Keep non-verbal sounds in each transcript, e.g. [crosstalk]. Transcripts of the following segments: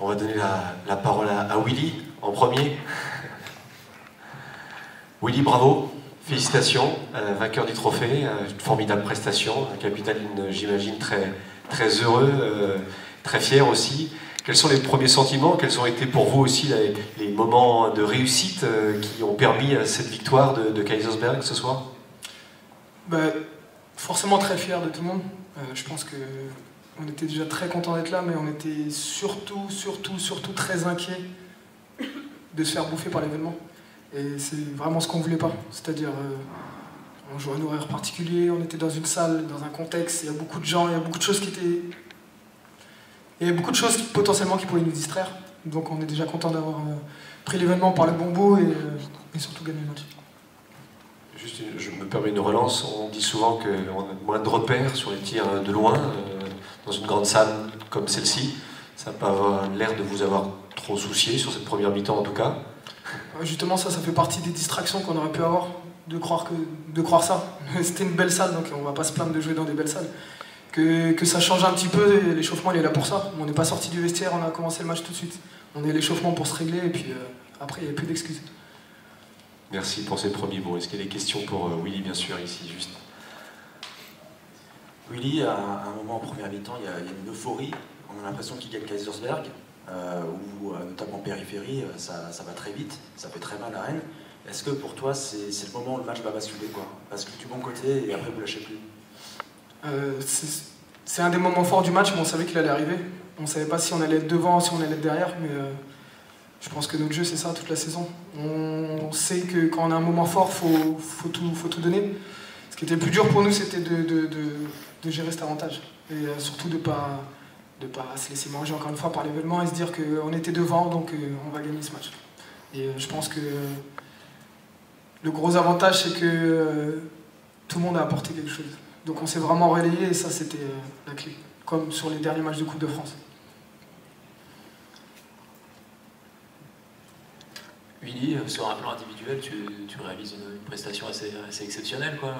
On va donner la, parole à, Willy en premier. Willy, bravo, félicitations, euh, vainqueur du trophée, euh, formidable prestation, un capitaine, j'imagine, très, très heureux, euh, très fier aussi. Quels sont les premiers sentiments? Quels ont été pour vous aussi les, moments de réussite qui ont permis cette victoire de, Kaisersberg ce soir? Bah, Forcément très fier de tout le monde. je pense que on était déjà très content d'être là, mais on était surtout, surtout, surtout très inquiet de se faire bouffer par l'événement. Et c'est vraiment ce qu'on voulait pas. C'est-à-dire, euh, on jouait un horaire particulier, on était dans une salle, dans un contexte, il y a beaucoup de gens, il y a beaucoup de choses qui étaient. Il y a beaucoup de choses potentiellement qui pouvaient nous distraire. Donc on est déjà content d'avoir euh, pris l'événement par le bon bout et, euh, et surtout gagné le match. Juste, je me permets une relance. On dit souvent qu'on a moins de repères sur les tirs de loin dans une grande salle comme celle-ci. Ça n'a pas l'air de vous avoir trop soucié sur cette première mi-temps en tout cas. Justement, ça, ça fait partie des distractions qu'on aurait pu avoir, de croire, que, de croire ça. [laughs] C'était une belle salle, donc on va pas se plaindre de jouer dans des belles salles. Que, que ça change un petit peu, l'échauffement il est là pour ça. On n'est pas sorti du vestiaire, on a commencé le match tout de suite. On est l'échauffement pour se régler, et puis euh, après, il n'y a plus d'excuses. Merci pour ces premiers mots. Est-ce qu'il y a des questions pour euh, Willy, bien sûr, ici, juste? Willy, à un moment en première mi-temps, il, y a une euphorie. On a l'impression qu'il gagne Kaisersberg, euh, ou euh, notamment périphérie, euh, ça, va très vite, ça fait très mal à Rennes. Est-ce que pour toi, c'est le moment où le match va basculer quoi? Parce que du bon côté et après vous lâchez plus C'est un des moments forts du match, mais on savait qu'il allait arriver. On ne savait pas si on allait être devant, si on allait être derrière, mais je pense que notre jeu, c'est ça toute la saison. On sait que quand on a un moment fort, il faut tout donner. Ce qui était plus dur pour nous, c'était de gérer cet avantage. Et euh, surtout de ne pas se laisser manger encore une fois par l'événement et se dire qu'on était devant, donc euh, on va gagner ce match. Et euh, je pense que le gros avantage, c'est que tout le monde a apporté quelque chose. Donc on s'est vraiment relayé et ça, c'était la clé, comme sur les derniers matchs de Coupe de France. Willy, sur un plan individuel, tu, réalises une, prestation assez, exceptionnelle. Quoi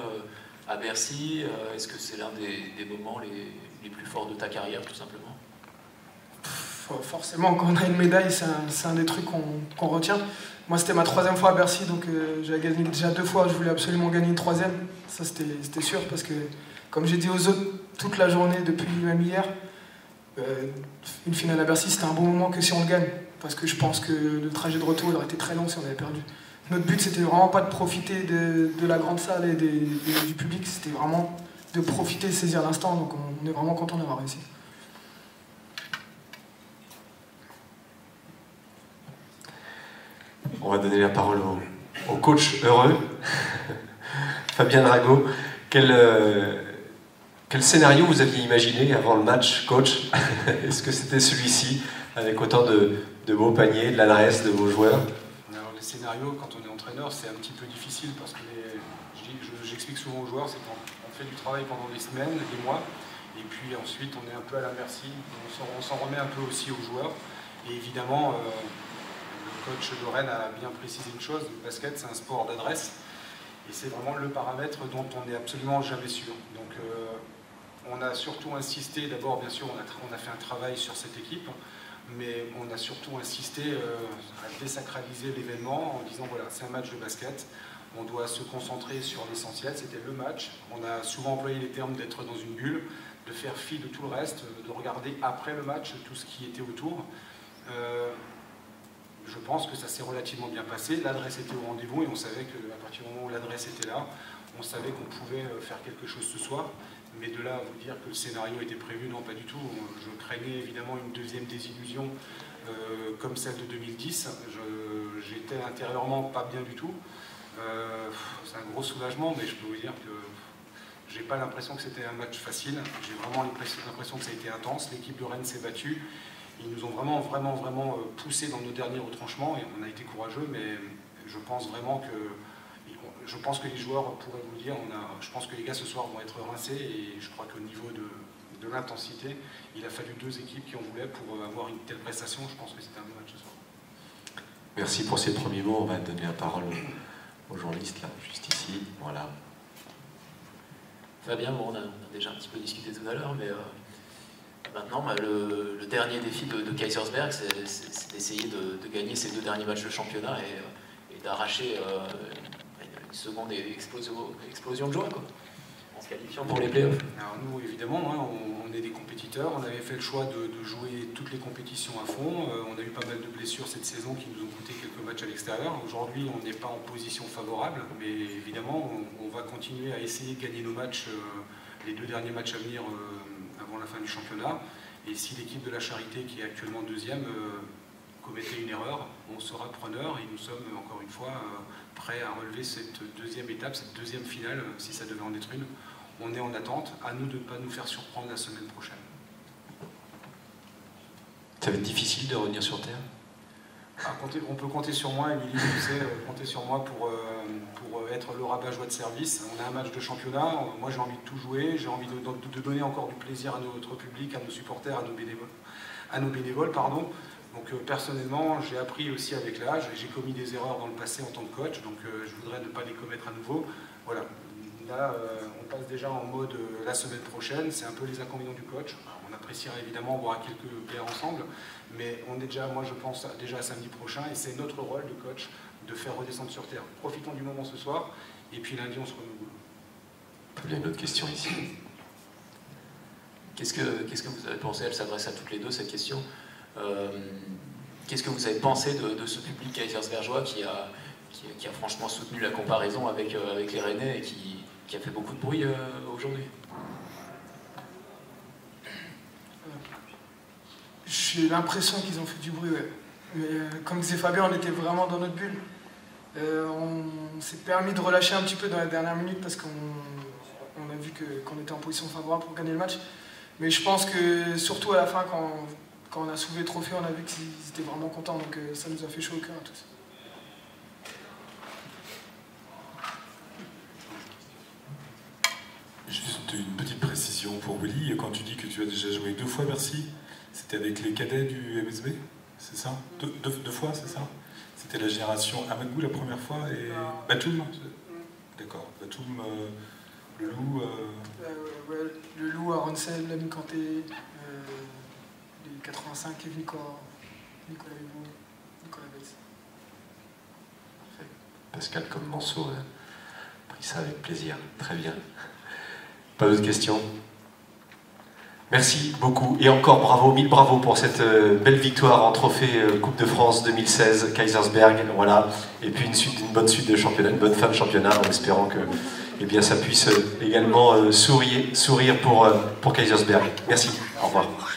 à Bercy euh, Est-ce que c'est l'un des, moments les, plus forts de ta carrière, tout simplement? Forcément, quand on a une médaille, c'est un, des trucs qu'on retient. Moi, c'était ma troisième fois à Bercy, donc euh, j'avais gagné déjà deux fois. Je voulais absolument gagner une troisième. Ça, c'était sûr, parce que, comme j'ai dit aux autres toute la journée, depuis même hier, euh, une finale à Bercy, c'était un bon moment que si on le gagne. Parce que je pense que le trajet de retour aurait été très long si on avait perdu notre but, c'était vraiment pas de profiter de, la grande salle et du public, c'était vraiment de profiter, de saisir l'instant. Donc on, est vraiment content d'avoir réussi. On va donner la parole au, coach heureux, [laughs] Fabien Drago. Euh, quel scénario vous aviez imaginé avant le match, coach [laughs] Est-ce que c'était celui-ci, avec autant de, beaux paniers, de l'adresse de vos joueurs scénario, quand on est entraîneur, c'est un petit peu difficile parce que j'explique souvent aux joueurs, c'est qu'on fait du travail pendant des semaines, des mois, et puis ensuite on est un peu à la merci, on s'en remet un peu aussi aux joueurs. Et évidemment, euh, le coach Lorraine a bien précisé une chose, le basket c'est un sport d'adresse, et c'est vraiment le paramètre dont on n'est absolument jamais sûr. Donc euh, on a surtout insisté, d'abord bien sûr on a, fait un travail sur cette équipe, mais on a surtout insisté euh, à désacraliser l'événement en disant voilà, c'est un match de basket, on doit se concentrer sur l'essentiel, c'était le match. On a souvent employé les termes d'être dans une bulle, de faire fi de tout le reste, de regarder après le match tout ce qui était autour. Euh, je pense que ça s'est relativement bien passé. L'adresse était au rendez-vous et on savait qu'à partir du moment où l'adresse était là, on savait qu'on pouvait euh, faire quelque chose ce soir. Mais de là à vous dire que le scénario était prévu, non pas du tout. Je craignais évidemment une deuxième désillusion euh, comme celle de 2010. J'étais intérieurement pas bien du tout. Euh, c'est un gros soulagement, mais je peux vous dire que j'ai pas l'impression que c'était un match facile. J'ai vraiment l'impression que ça a été intense. L'équipe de Rennes s'est battue. Ils nous ont vraiment, vraiment, vraiment euh, poussé dans nos derniers retranchements et on a été courageux, mais je pense vraiment que je pense que les joueurs pourraient vous dire, on a, je pense que les gars ce soir vont être rincés et je crois qu'au niveau de, l'intensité, il a fallu deux équipes qui en voulaient pour avoir une telle prestation. Je pense que c'était un bon match ce soir. Merci pour ces premiers mots. On va donner la parole aux, journalistes, là, juste ici. Voilà. Fabien, bon, on, a, déjà un petit peu discuté tout à l'heure, mais euh, Maintenant, bah, le, dernier défi de, Kaisersberg, c'est d'essayer de, gagner ces deux derniers matchs de championnat et, d'arracher une seconde explosion, explosion de joie. Quoi qualifiant pour les playoffs Alors nous, évidemment, hein, on, est des compétiteurs. On avait fait le choix de, jouer toutes les compétitions à fond. Euh, on a eu pas mal de blessures cette saison qui nous ont coûté quelques matchs à l'extérieur. Aujourd'hui, on n'est pas en position favorable, mais évidemment, on, va continuer à essayer de gagner nos matchs, euh, les deux derniers matchs à venir euh, avant la fin du championnat. Et si l'équipe de la Charité, qui est actuellement deuxième, commettait une erreur, on sera preneur et nous sommes encore une fois prêts à relever cette deuxième étape, cette deuxième finale, si ça devait en être une on est en attente. À nous de ne pas nous faire surprendre la semaine prochaine. Ça va être difficile de revenir sur Terre? Ah, on peut compter sur moi, Émilie, vous savez, euh, compter sur moi pour, euh, pour euh, être le rabat-joie de service. On a un match de championnat, moi j'ai envie de tout jouer, j'ai envie de, donner encore du plaisir à notre public, à nos supporters, à nos bénévoles. À nos bénévoles pardon. Donc personnellement, j'ai appris aussi avec l'âge, j'ai commis des erreurs dans le passé en tant que coach, donc je voudrais ne pas les commettre à nouveau. Voilà, Là, euh, on passe déjà en mode euh, la semaine prochaine. C'est un peu les inconvénients du coach. on apprécierait évidemment voir quelques players ensemble, mais on est déjà, moi je pense déjà à samedi prochain, et c'est notre rôle de coach de faire redescendre sur terre. Profitons du moment ce soir, et puis lundi on se renouvelle. Il y a une autre question ici. Qu'est-ce que, qu'est-ce que vous avez pensé? Elle s'adresse à toutes les deux cette question. Euh, qu'est-ce que vous avez pensé de, ce public kaisersbergeois qui a, qui, a franchement soutenu la comparaison avec, avec les Rennais et qui, a fait beaucoup de bruit euh, aujourd'hui? J'ai l'impression qu'ils ont fait du bruit. Mais euh, comme disait Fabien, on était vraiment dans notre bulle. Euh, on s'est permis de relâcher un petit peu dans la dernière minute parce qu'on a vu qu'on était en position favorable pour gagner le match. Mais je pense que surtout à la fin, quand, quand on a soulevé le trophée, on a vu qu'ils étaient vraiment contents. Donc ça nous a fait chaud au cœur à tous. Juste une petite précision pour Willy. Quand tu dis que tu as déjà joué deux fois Bercy, c'était avec les cadets du MSB C'est ça? Deux, fois, c'est ça? C'était la génération Amadou la première fois et Batoum D'accord. Batoum, euh, le loup. Euh... euh le loup, Aronsel, l'ami Kanté, euh, 85, Kevin Cor, Nicolas Nicolas Betz. Pascal comme Manceau, hein. pris ça avec plaisir. Très bien. Pas d'autres questions? Merci beaucoup et encore bravo, mille bravo pour cette euh, belle victoire en trophée euh, Coupe de France 2016 Kaisersberg, voilà. Et puis une, bonne suite de championnat, une bonne fin de championnat en espérant que eh bien, ça puisse euh, également sourire, sourire pour, pour Kaisersberg. Merci, au revoir.